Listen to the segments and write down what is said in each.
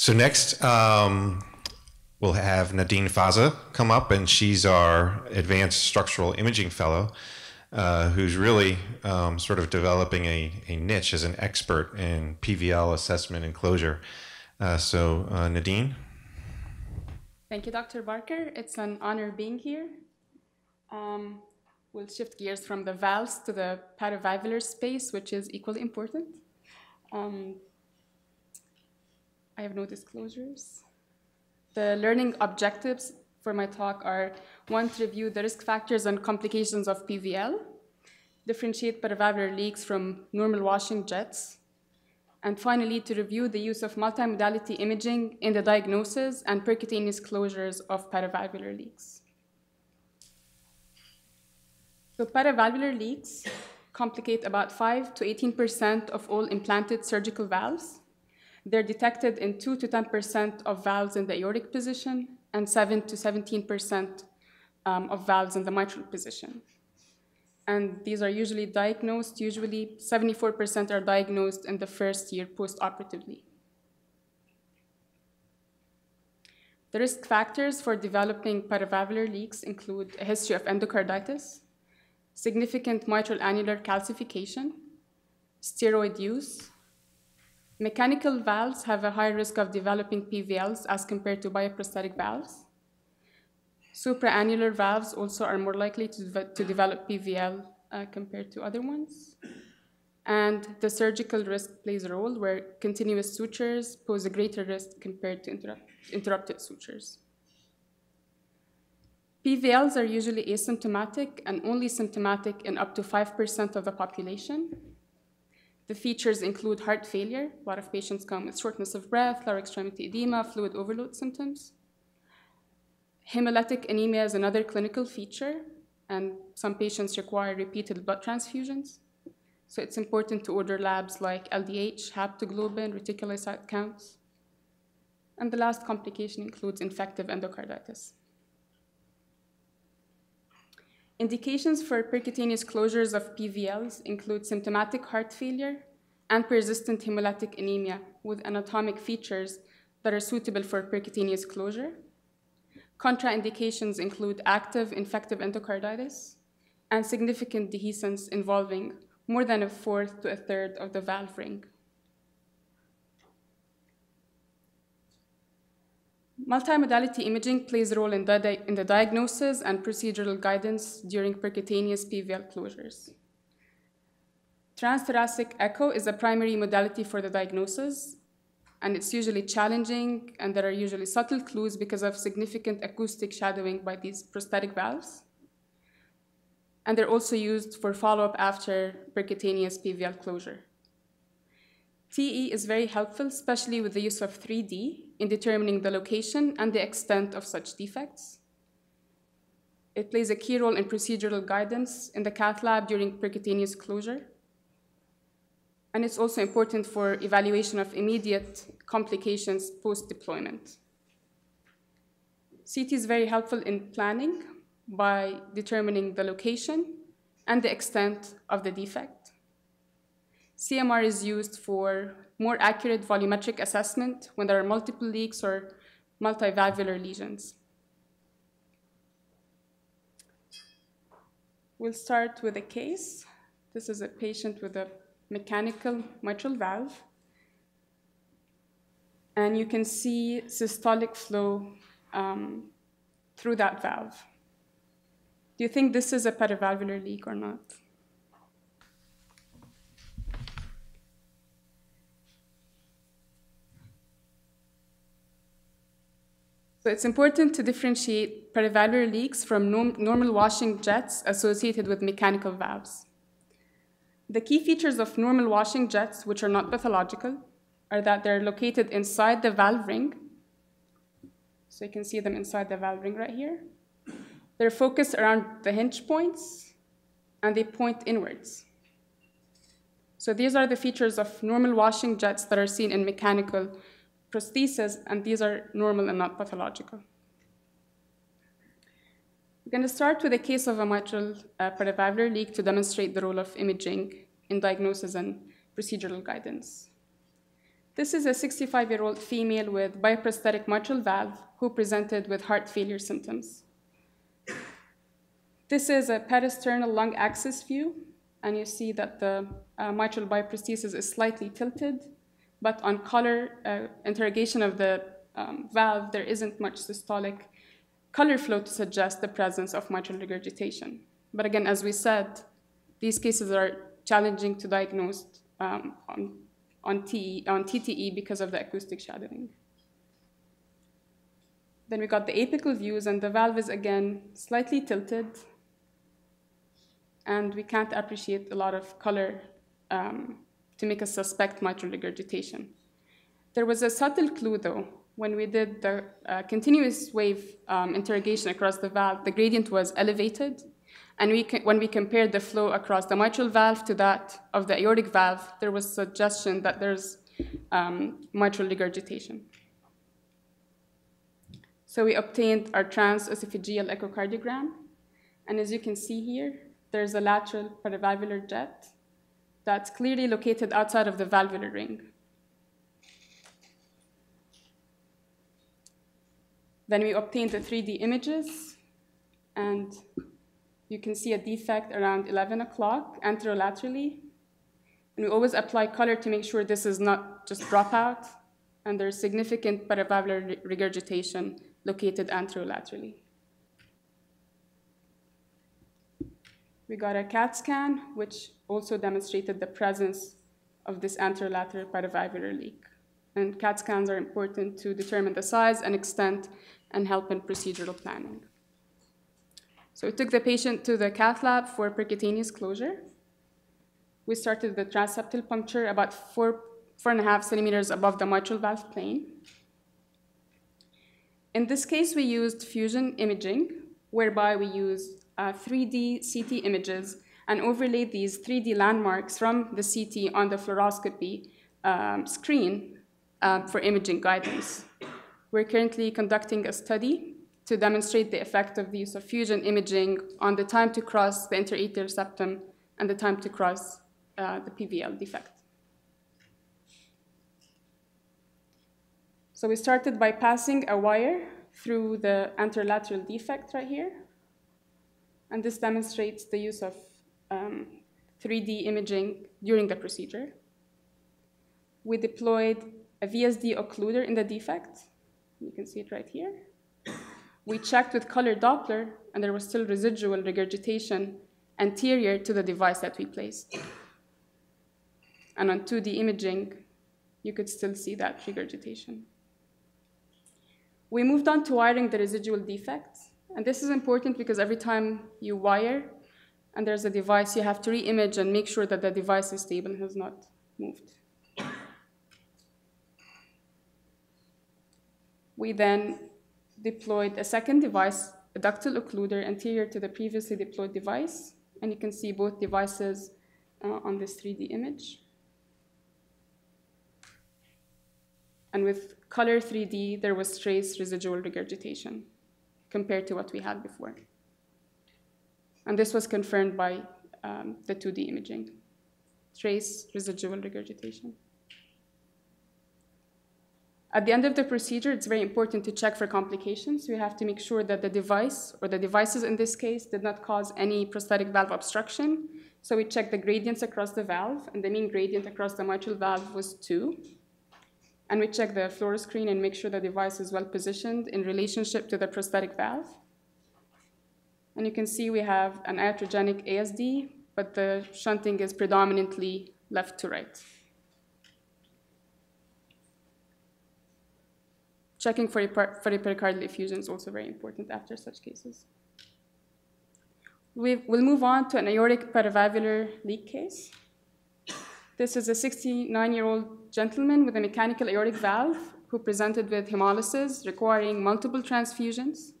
So next, um, we'll have Nadeen Faza come up, and she's our Advanced Structural Imaging Fellow, uh, who's really um, sort of developing a, a niche as an expert in PVL assessment and closure. Uh, so uh, Nadeen. Thank you, Dr. Barker. It's an honor being here. Um, we'll shift gears from the valves to the paravalvular space, which is equally important. Um, I have no disclosures. The learning objectives for my talk are one, to review the risk factors and complications of PVL, differentiate paravalvular leaks from normal washing jets, and finally, to review the use of multimodality imaging in the diagnosis and percutaneous closures of paravalvular leaks. So paravalvular leaks complicate about 5 to 18% of all implanted surgical valves. They're detected in 2 to 10% of valves in the aortic position and 7 to 17% um, of valves in the mitral position. And these are usually diagnosed, usually 74% are diagnosed in the first year post-operatively. The risk factors for developing paravalvular leaks include a history of endocarditis, significant mitral annular calcification, steroid use, Mechanical valves have a high risk of developing PVLs as compared to bioprosthetic valves. Supraannular valves also are more likely to, de to develop PVL uh, compared to other ones. And the surgical risk plays a role where continuous sutures pose a greater risk compared to interrupt interrupted sutures. PVLs are usually asymptomatic and only symptomatic in up to 5% of the population, the features include heart failure. A lot of patients come with shortness of breath, lower extremity edema, fluid overload symptoms. Hemolytic anemia is another clinical feature, and some patients require repeated blood transfusions. So it's important to order labs like LDH, haptoglobin, reticulocyte counts. And the last complication includes infective endocarditis. Indications for percutaneous closures of PVLs include symptomatic heart failure and persistent hemolytic anemia with anatomic features that are suitable for percutaneous closure. Contraindications include active infective endocarditis and significant dehiscence involving more than a fourth to a third of the valve ring. Multimodality imaging plays a role in the, in the diagnosis and procedural guidance during percutaneous PVL closures. Transthoracic echo is a primary modality for the diagnosis, and it's usually challenging, and there are usually subtle clues because of significant acoustic shadowing by these prosthetic valves. And they're also used for follow-up after percutaneous PVL closure. TE is very helpful, especially with the use of 3D in determining the location and the extent of such defects. It plays a key role in procedural guidance in the cath lab during percutaneous closure. And it's also important for evaluation of immediate complications post-deployment. CT is very helpful in planning by determining the location and the extent of the defect. CMR is used for more accurate volumetric assessment when there are multiple leaks or multivalvular lesions. We'll start with a case. This is a patient with a mechanical mitral valve. And you can see systolic flow um, through that valve. Do you think this is a paravalvular leak or not? So it's important to differentiate paravalvular leaks from norm normal washing jets associated with mechanical valves. The key features of normal washing jets, which are not pathological, are that they're located inside the valve ring. So you can see them inside the valve ring right here. They're focused around the hinge points, and they point inwards. So these are the features of normal washing jets that are seen in mechanical prosthesis, and these are normal and not pathological. We're going to start with a case of a mitral uh, paravalvular leak to demonstrate the role of imaging in diagnosis and procedural guidance. This is a 65-year-old female with bioprosthetic mitral valve who presented with heart failure symptoms. This is a parasternal long axis view, and you see that the uh, mitral bioprosthesis is slightly tilted, but on color uh, interrogation of the um, valve, there isn't much systolic color flow to suggest the presence of mitral regurgitation. But again, as we said, these cases are challenging to diagnose um, on, on, TE, on TTE because of the acoustic shadowing. Then we got the apical views, and the valve is again slightly tilted, and we can't appreciate a lot of color um, to make us suspect mitral regurgitation. There was a subtle clue, though, when we did the uh, continuous wave um, interrogation across the valve, the gradient was elevated. And we when we compared the flow across the mitral valve to that of the aortic valve, there was suggestion that there's um, mitral regurgitation. So we obtained our transesophageal echocardiogram. And as you can see here, there's a lateral paravalvular jet that's clearly located outside of the valvular ring. Then we obtained the 3D images, and you can see a defect around 11 o'clock anterolaterally. And we always apply color to make sure this is not just dropout, and there's significant paravalvular regurgitation located anterolaterally. We got a CAT scan, which also demonstrated the presence of this anterolateral paravalvular leak. And CAT scans are important to determine the size and extent and help in procedural planning. So we took the patient to the cath lab for percutaneous closure. We started the transseptal puncture about four, four and a half centimeters above the mitral valve plane. In this case, we used fusion imaging, whereby we used uh, 3D CT images and overlaid these 3D landmarks from the CT on the fluoroscopy um, screen uh, for imaging guidance. We're currently conducting a study to demonstrate the effect of the use of fusion imaging on the time to cross the interatrial septum and the time to cross uh, the PVL defect. So we started by passing a wire through the anterolateral defect right here. And this demonstrates the use of um, 3D imaging during the procedure. We deployed a VSD occluder in the defect you can see it right here. We checked with color Doppler, and there was still residual regurgitation anterior to the device that we placed. And on 2D imaging, you could still see that regurgitation. We moved on to wiring the residual defects. And this is important because every time you wire and there's a device, you have to re-image and make sure that the device is stable and has not moved. We then deployed a second device, a ductal occluder anterior to the previously deployed device. And you can see both devices uh, on this 3D image. And with color 3D, there was trace residual regurgitation compared to what we had before. And this was confirmed by um, the 2D imaging, trace residual regurgitation. At the end of the procedure, it's very important to check for complications. We have to make sure that the device, or the devices in this case, did not cause any prosthetic valve obstruction. So we checked the gradients across the valve, and the mean gradient across the mitral valve was 2. And we check the fluoroscreen and make sure the device is well positioned in relationship to the prosthetic valve. And you can see we have an iatrogenic ASD, but the shunting is predominantly left to right. Checking for, for pericardial effusion is also very important after such cases. we will move on to an aortic paravalvular leak case. This is a 69-year-old gentleman with a mechanical aortic valve who presented with hemolysis requiring multiple transfusions.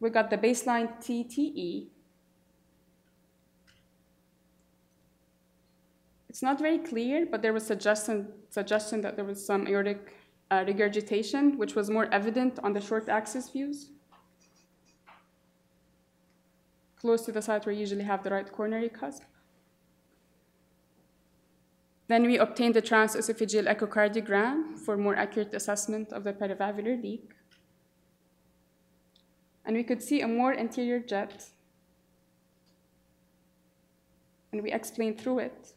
We got the baseline TTE. It's not very clear, but there was suggestion, suggestion that there was some aortic uh, regurgitation, which was more evident on the short axis views. Close to the site where you usually have the right coronary cusp. Then we obtained the transesophageal echocardiogram for more accurate assessment of the perivalvular leak. And we could see a more anterior jet. And we explained through it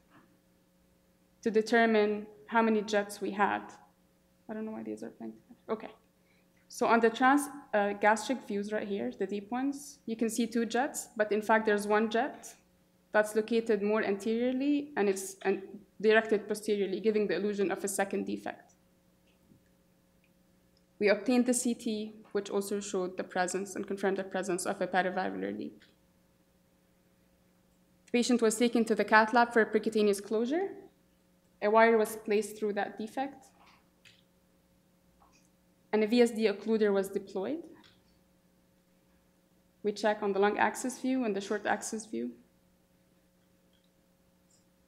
to determine how many jets we had. I don't know why these are blank. Okay. So on the trans uh, gastric views right here, the deep ones, you can see two jets, but in fact there's one jet that's located more anteriorly and it's directed posteriorly, giving the illusion of a second defect. We obtained the CT, which also showed the presence and confirmed the presence of a perivalvular leak. The patient was taken to the cath lab for a percutaneous closure. A wire was placed through that defect. And a VSD occluder was deployed. We check on the long axis view and the short axis view.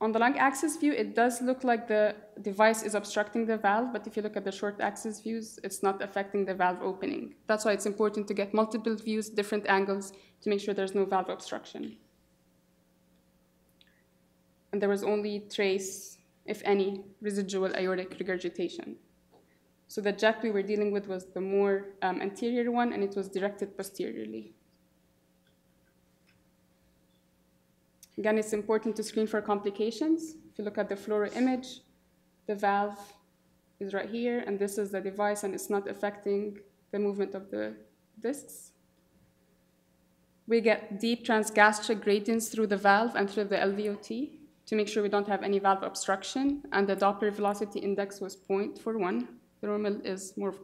On the long axis view, it does look like the device is obstructing the valve, but if you look at the short axis views, it's not affecting the valve opening. That's why it's important to get multiple views, different angles, to make sure there's no valve obstruction. And there was only trace, if any, residual aortic regurgitation. So the jet we were dealing with was the more um, anterior one, and it was directed posteriorly. Again, it's important to screen for complications. If you look at the fluoro image, the valve is right here, and this is the device, and it's not affecting the movement of the discs. We get deep transgastric gradients through the valve and through the LVOT to make sure we don't have any valve obstruction, and the Doppler velocity index was 0.41. The normal is more,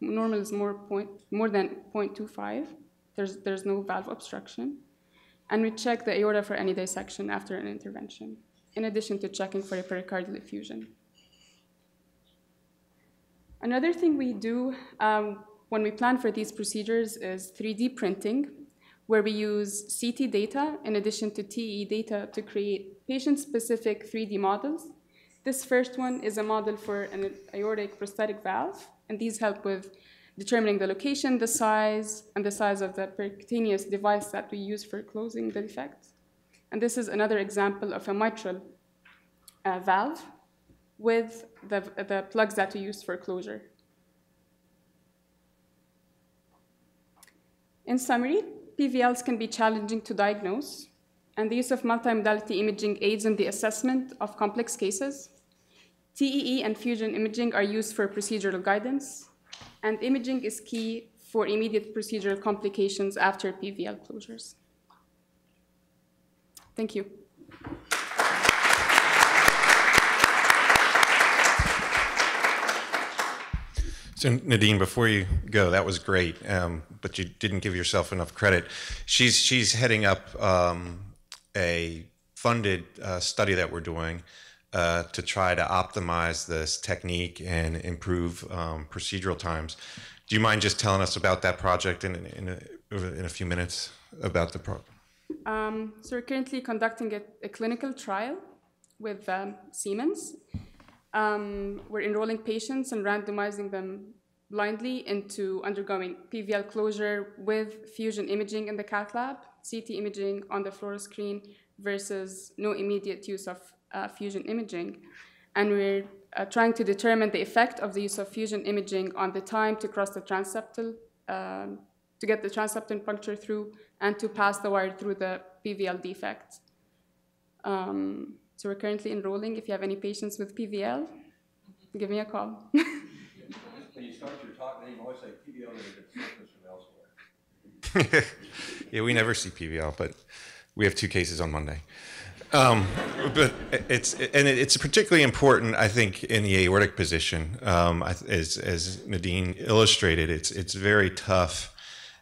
normal is more, point, more than 0.25. There's, there's no valve obstruction and we check the aorta for any dissection after an intervention, in addition to checking for a pericardial effusion. Another thing we do um, when we plan for these procedures is 3D printing, where we use CT data in addition to TE data to create patient-specific 3D models. This first one is a model for an aortic prosthetic valve, and these help with determining the location, the size, and the size of the percutaneous device that we use for closing the defect. And this is another example of a mitral uh, valve with the, the plugs that we use for closure. In summary, PVLs can be challenging to diagnose, and the use of multimodality imaging aids in the assessment of complex cases. TEE and fusion imaging are used for procedural guidance, and imaging is key for immediate procedural complications after PVL closures. Thank you. So Nadeen, before you go, that was great, um, but you didn't give yourself enough credit. She's she's heading up um, a funded uh, study that we're doing uh, to try to optimize this technique and improve um, procedural times. Do you mind just telling us about that project in, in, a, in a few minutes about the project? Um, so we're currently conducting a, a clinical trial with um, Siemens. Um, we're enrolling patients and randomizing them blindly into undergoing PVL closure with fusion imaging in the cath lab, CT imaging on the fluoroscreen versus no immediate use of uh, fusion imaging. And we're uh, trying to determine the effect of the use of fusion imaging on the time to cross the transeptal, um, to get the transeptal puncture through, and to pass the wire through the PVL defect. Um, so we're currently enrolling. If you have any patients with PVL, give me a call. when you start your talk, you always say PVL from elsewhere. yeah, we never see PVL, but we have two cases on Monday. Um, but it's and it's particularly important, I think, in the aortic position. Um, as as Nadeen illustrated, it's it's very tough,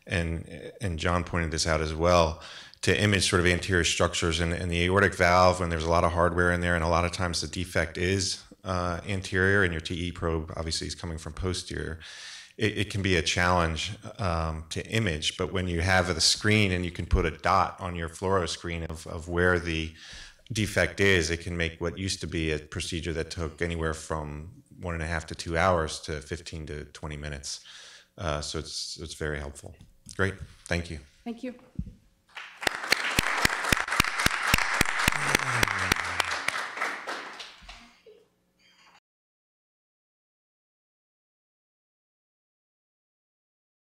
and and John pointed this out as well, to image sort of anterior structures and, and the aortic valve when there's a lot of hardware in there, and a lot of times the defect is uh, anterior, and your TE probe obviously is coming from posterior it, it can be a challenge um, to image. But when you have the screen and you can put a dot on your fluoro screen of, of where the defect is, it can make what used to be a procedure that took anywhere from one and a half to two hours to 15 to 20 minutes. Uh, so it's, it's very helpful. Great. Thank you. Thank you.